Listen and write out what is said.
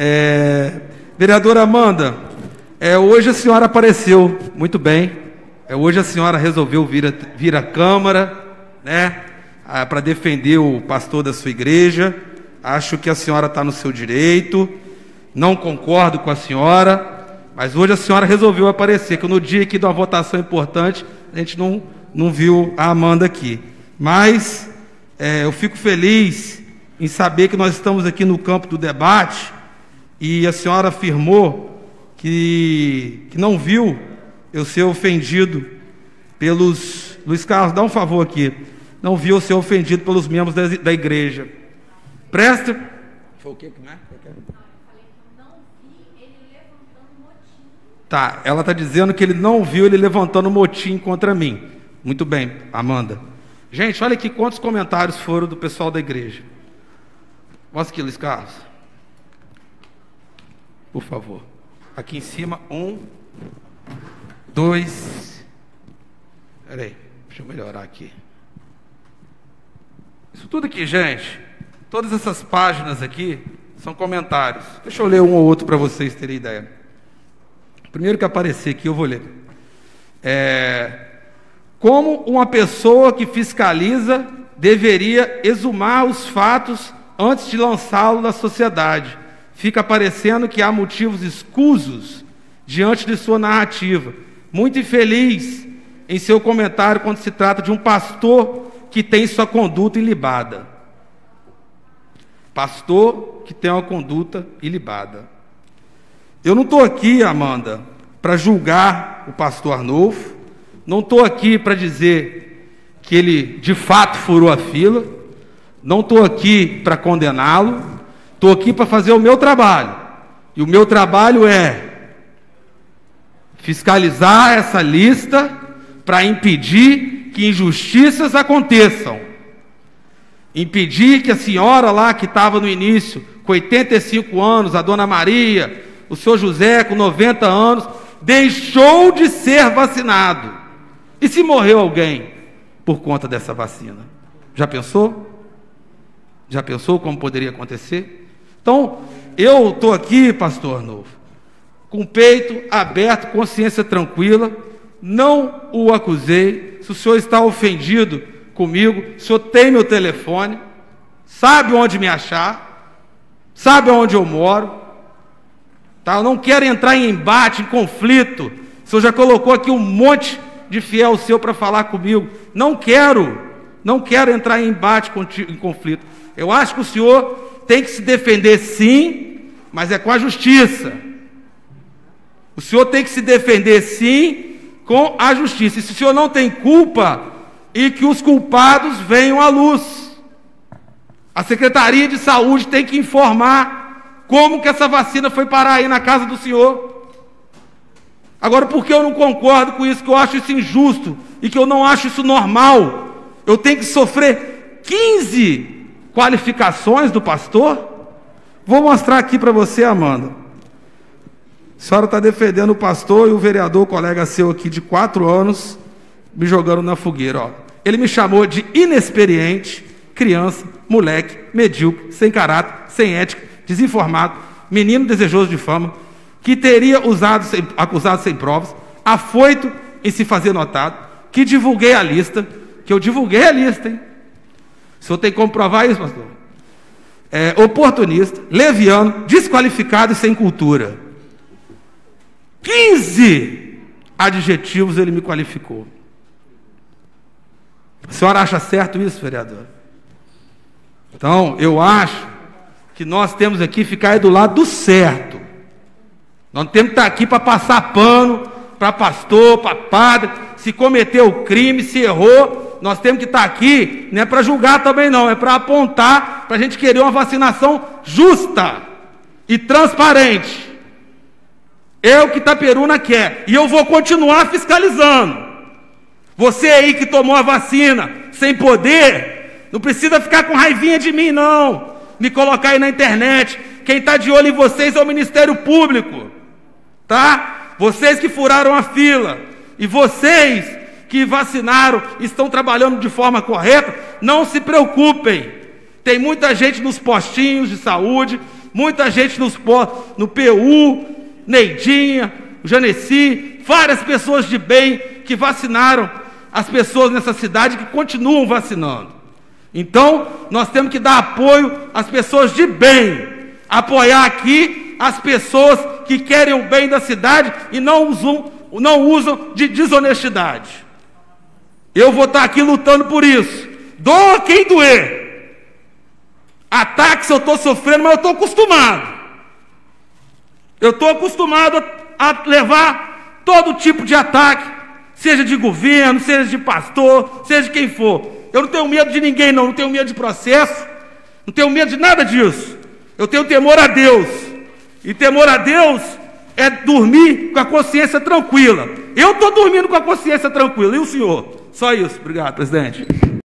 É, vereadora Amanda, é, hoje a senhora apareceu muito bem. É, hoje a senhora resolveu vir, vir à Câmara, né? Para defender o pastor da sua igreja. Acho que a senhora está no seu direito. Não concordo com a senhora, mas hoje a senhora resolveu aparecer. Que no dia aqui de uma votação importante, a gente não, não viu a Amanda aqui. Mas é, eu fico feliz em saber que nós estamos aqui no campo do debate e a senhora afirmou que, que não viu eu ser ofendido pelos. Luiz Carlos, dá um favor aqui. Não viu eu ser ofendido pelos membros da, da igreja. Presta. Foi o que que é? Tá, ela está dizendo que ele não viu ele levantando motim contra mim. Muito bem, Amanda. Gente, olha aqui quantos comentários foram do pessoal da igreja. Mostra aqui, Luiz Carlos. Por favor. Aqui em cima, um, dois. Peraí, deixa eu melhorar aqui. Isso tudo aqui, gente, todas essas páginas aqui são comentários. Deixa eu ler um ou outro para vocês terem ideia. Primeiro que aparecer aqui, eu vou ler. É, como uma pessoa que fiscaliza deveria exumar os fatos antes de lançá-lo na sociedade. Fica parecendo que há motivos escusos diante de sua narrativa. Muito infeliz em seu comentário quando se trata de um pastor que tem sua conduta ilibada. Pastor que tem uma conduta ilibada. Eu não estou aqui, Amanda, para julgar o pastor Arnolfo, não estou aqui para dizer que ele de fato furou a fila, não estou aqui para condená-lo, estou aqui para fazer o meu trabalho. E o meu trabalho é fiscalizar essa lista para impedir que injustiças aconteçam. Impedir que a senhora lá que estava no início, com 85 anos, a dona Maria, o senhor José com 90 anos, deixou de ser vacinado. E se morreu alguém por conta dessa vacina? Já pensou? Já pensou como poderia acontecer? Então, eu estou aqui, pastor novo, com peito aberto, consciência tranquila, não o acusei. Se o senhor está ofendido comigo, o senhor tem meu telefone, sabe onde me achar, sabe onde eu moro. Tá? Eu não quero entrar em embate, em conflito. O senhor já colocou aqui um monte de fiel seu para falar comigo. Não quero, não quero entrar em embate, em conflito. Eu acho que o senhor tem que se defender sim, mas é com a justiça. O senhor tem que se defender sim com a justiça. E se o senhor não tem culpa, e que os culpados venham à luz. A Secretaria de Saúde tem que informar como que essa vacina foi parar aí na casa do senhor. Agora, por que eu não concordo com isso, que eu acho isso injusto e que eu não acho isso normal? Eu tenho que sofrer 15 qualificações do pastor? Vou mostrar aqui para você, Amanda. A senhora está defendendo o pastor e o vereador, colega seu aqui de quatro anos, me jogando na fogueira. Ó. Ele me chamou de inexperiente, criança, moleque, medíocre, sem caráter, sem ética, desinformado, menino desejoso de fama que teria usado sem, acusado sem provas, afoito em se fazer notado, que divulguei a lista, que eu divulguei a lista, hein? O senhor tem como provar isso, pastor? É, oportunista, leviano, desqualificado e sem cultura. 15 adjetivos ele me qualificou. A senhora acha certo isso, vereador? Então, eu acho que nós temos aqui que ficar do lado do certo. Nós não temos que estar aqui para passar pano para pastor, para padre, se cometeu crime, se errou, nós temos que estar aqui, não é para julgar também não, é para apontar, para a gente querer uma vacinação justa e transparente. É o que Itaperuna quer, e eu vou continuar fiscalizando. Você aí que tomou a vacina sem poder, não precisa ficar com raivinha de mim, não. Me colocar aí na internet. Quem está de olho em vocês é o Ministério Público tá? Vocês que furaram a fila e vocês que vacinaram estão trabalhando de forma correta, não se preocupem. Tem muita gente nos postinhos de saúde, muita gente nos, no PU, Neidinha, Janeci, várias pessoas de bem que vacinaram as pessoas nessa cidade que continuam vacinando. Então, nós temos que dar apoio às pessoas de bem, apoiar aqui as pessoas que querem o bem da cidade e não usam, não usam de desonestidade. Eu vou estar aqui lutando por isso. Doa quem doer. Ataques eu estou sofrendo, mas eu estou acostumado. Eu estou acostumado a levar todo tipo de ataque, seja de governo, seja de pastor, seja de quem for. Eu não tenho medo de ninguém, não. Não tenho medo de processo. Não tenho medo de nada disso. Eu tenho temor a Deus. E temor a Deus é dormir com a consciência tranquila. Eu estou dormindo com a consciência tranquila. E o senhor? Só isso. Obrigado, presidente.